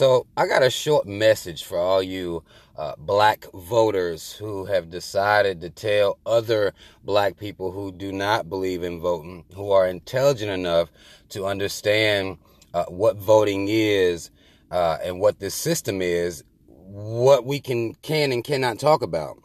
So I got a short message for all you uh, black voters who have decided to tell other black people who do not believe in voting, who are intelligent enough to understand uh, what voting is uh, and what this system is, what we can can and cannot talk about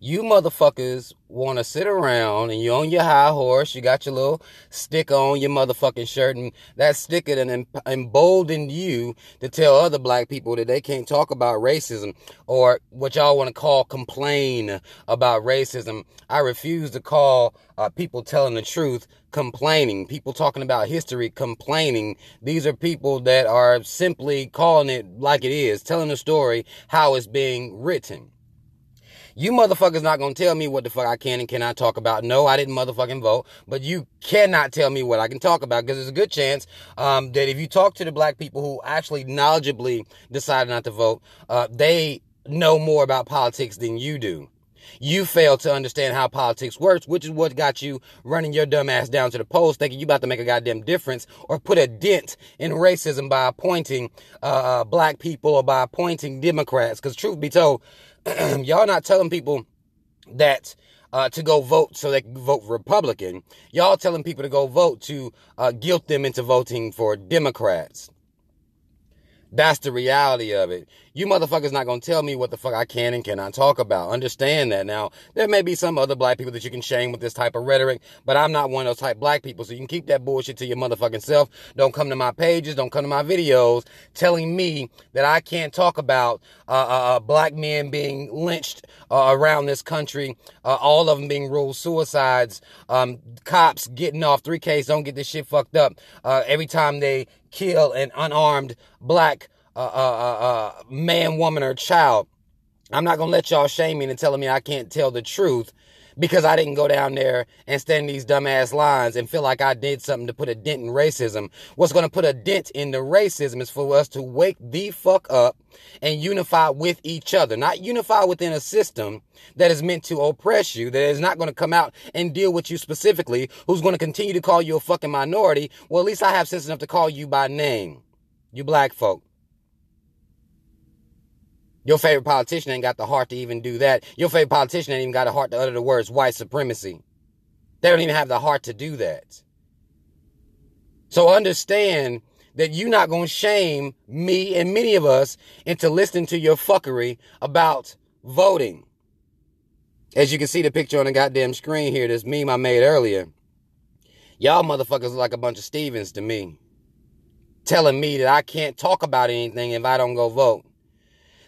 you motherfuckers want to sit around and you're on your high horse. You got your little sticker on your motherfucking shirt, and that sticker then emboldened you to tell other black people that they can't talk about racism or what y'all want to call complain about racism. I refuse to call uh, people telling the truth complaining. People talking about history complaining. These are people that are simply calling it like it is, telling the story how it's being written. You motherfuckers not gonna tell me what the fuck I can and cannot talk about. No, I didn't motherfucking vote, but you cannot tell me what I can talk about because there's a good chance um, that if you talk to the black people who actually knowledgeably decided not to vote, uh, they know more about politics than you do. You fail to understand how politics works, which is what got you running your dumb ass down to the polls thinking you about to make a goddamn difference or put a dent in racism by appointing uh, uh black people or by appointing Democrats. Because truth be told, y'all not telling people that uh, to go vote so they can vote Republican. Y'all telling people to go vote to uh, guilt them into voting for Democrats. That's the reality of it. You motherfuckers not gonna tell me what the fuck I can and cannot talk about. Understand that. Now, there may be some other black people that you can shame with this type of rhetoric, but I'm not one of those type black people. So you can keep that bullshit to your motherfucking self. Don't come to my pages, don't come to my videos telling me that I can't talk about uh, uh, uh black men being lynched uh, around this country, uh, all of them being ruled suicides, um, cops getting off 3Ks, don't get this shit fucked up. Uh, every time they kill an unarmed black uh, man, woman, or child. I'm not gonna let y'all shame me and telling me I can't tell the truth because I didn't go down there and stand these dumbass lines and feel like I did something to put a dent in racism. What's going to put a dent in the racism is for us to wake the fuck up and unify with each other, not unify within a system that is meant to oppress you, that is not going to come out and deal with you specifically, who's going to continue to call you a fucking minority. Well, at least I have sense enough to call you by name. You black folk. Your favorite politician ain't got the heart to even do that. Your favorite politician ain't even got the heart to utter the words white supremacy. They don't even have the heart to do that. So understand that you're not going to shame me and many of us into listening to your fuckery about voting. As you can see the picture on the goddamn screen here, this meme I made earlier. Y'all motherfuckers look like a bunch of Stevens to me. Telling me that I can't talk about anything if I don't go vote.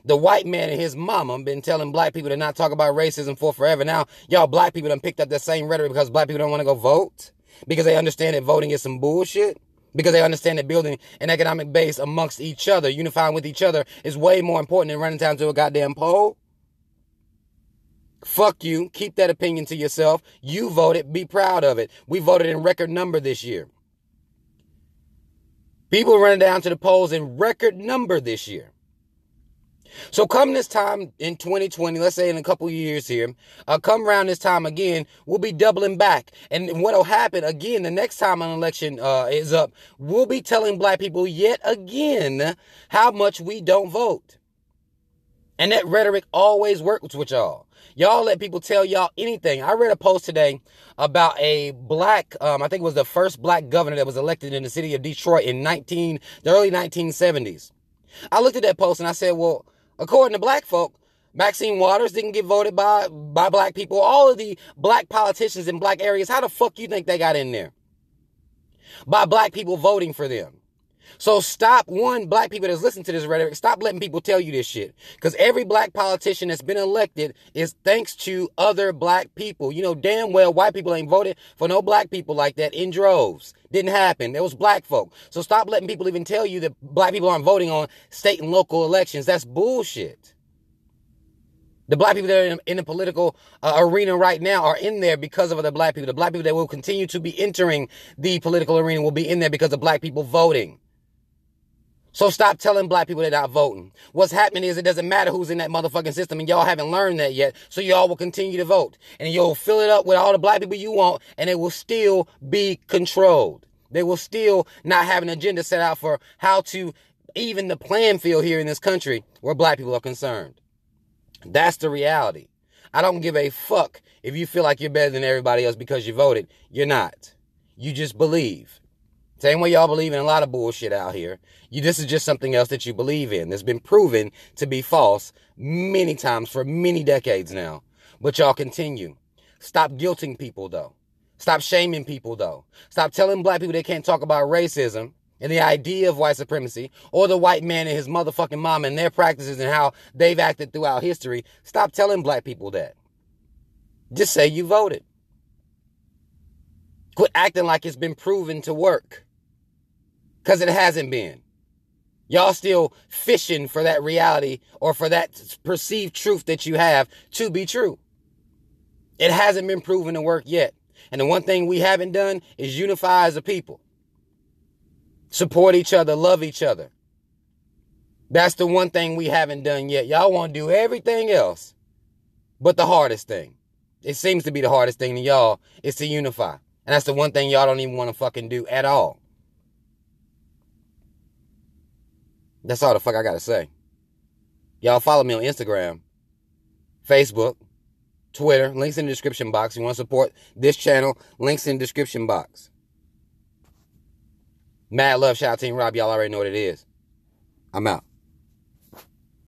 The white man and his mama been telling black people to not talk about racism for forever. Now, y'all black people done picked up that same rhetoric because black people don't want to go vote. Because they understand that voting is some bullshit. Because they understand that building an economic base amongst each other, unifying with each other, is way more important than running down to a goddamn poll. Fuck you. Keep that opinion to yourself. You voted. Be proud of it. We voted in record number this year. People running down to the polls in record number this year. So come this time in 2020, let's say in a couple years here, uh, come around this time again, we'll be doubling back. And what'll happen again, the next time an election uh, is up, we'll be telling black people yet again how much we don't vote. And that rhetoric always works with y'all. Y'all let people tell y'all anything. I read a post today about a black, um, I think it was the first black governor that was elected in the city of Detroit in 19, the early 1970s. I looked at that post and I said, well, According to black folk, Maxine Waters didn't get voted by, by black people. All of the black politicians in black areas, how the fuck you think they got in there? By black people voting for them. So stop, one, black people that's listening to this rhetoric, stop letting people tell you this shit. Because every black politician that's been elected is thanks to other black people. You know damn well white people ain't voted for no black people like that in droves. Didn't happen. It was black folk. So stop letting people even tell you that black people aren't voting on state and local elections. That's bullshit. The black people that are in, in the political uh, arena right now are in there because of other black people. The black people that will continue to be entering the political arena will be in there because of black people voting. So stop telling black people they're not voting. What's happening is it doesn't matter who's in that motherfucking system and y'all haven't learned that yet. So y'all will continue to vote and you'll fill it up with all the black people you want and it will still be controlled. They will still not have an agenda set out for how to even the playing field here in this country where black people are concerned. That's the reality. I don't give a fuck if you feel like you're better than everybody else because you voted. You're not. You just believe. Same way y'all believe in a lot of bullshit out here. You, this is just something else that you believe in. That's been proven to be false many times for many decades now. But y'all continue. Stop guilting people though. Stop shaming people though. Stop telling black people they can't talk about racism and the idea of white supremacy or the white man and his motherfucking mom and their practices and how they've acted throughout history. Stop telling black people that. Just say you voted. Quit acting like it's been proven to work. Because it hasn't been. Y'all still fishing for that reality or for that perceived truth that you have to be true. It hasn't been proven to work yet. And the one thing we haven't done is unify as a people. Support each other, love each other. That's the one thing we haven't done yet. Y'all want to do everything else. But the hardest thing, it seems to be the hardest thing to y'all, is to unify. And that's the one thing y'all don't even want to fucking do at all. That's all the fuck I gotta say. Y'all follow me on Instagram, Facebook, Twitter, links in the description box. You want to support this channel, links in the description box. Mad love, shout out Team Rob. Y'all already know what it is. I'm out.